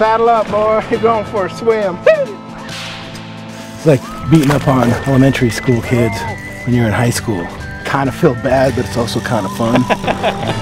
Saddle up, boy. You're going for a swim. It's like beating up on elementary school kids when you're in high school. Kind of feel bad, but it's also kind of fun.